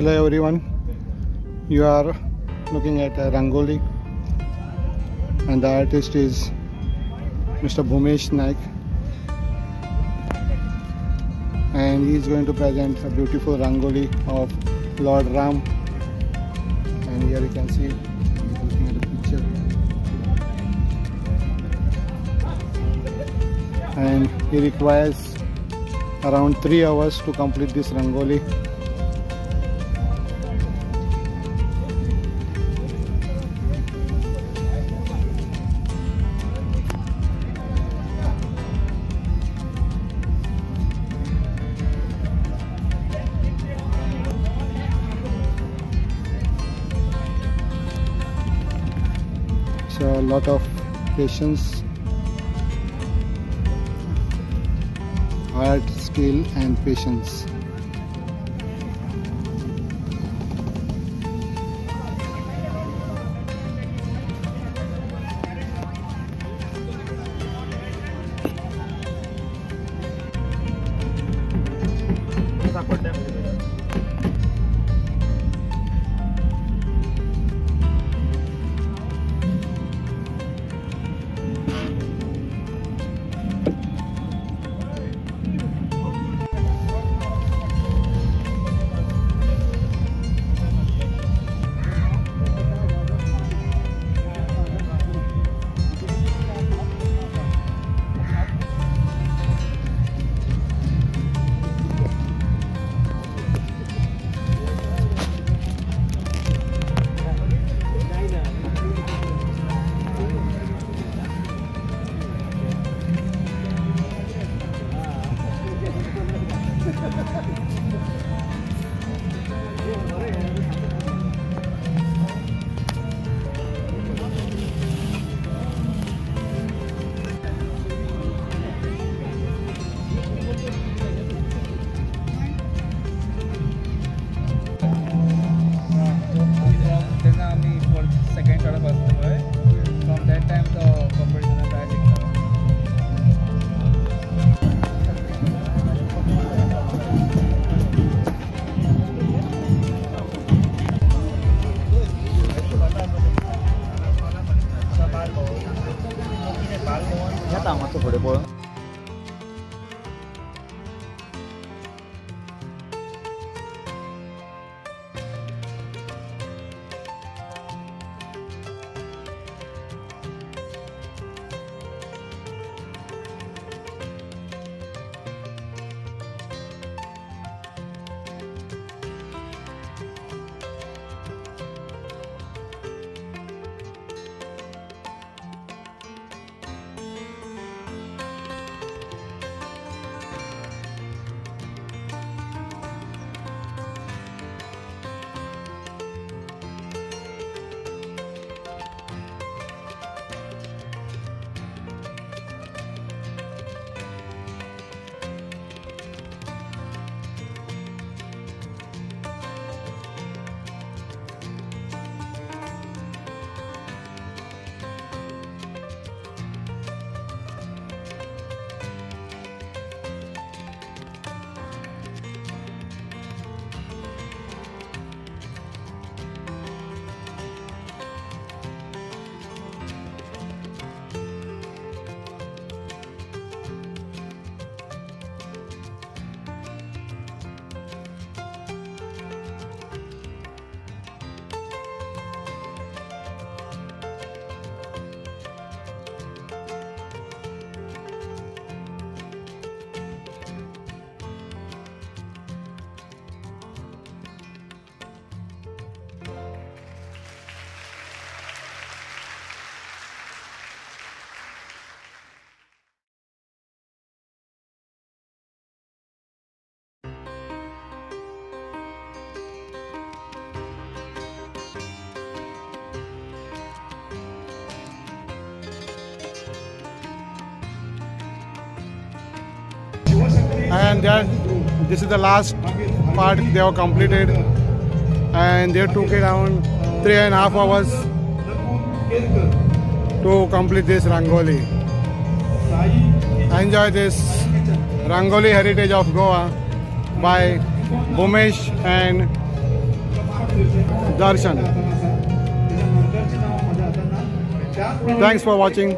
Hello everyone. You are looking at a Rangoli and the artist is Mr. Bhumesh Naik and he is going to present a beautiful Rangoli of Lord Ram and here you can see looking at the picture and he requires around 3 hours to complete this Rangoli a lot of patience hard skill and patience. Them घेता मागचं थोडे पळून and this is the last part they have completed. And they took it around three and a half hours to complete this rangoli. Enjoy this rangoli heritage of goa by Bhumesh and darshan. Thanks for watching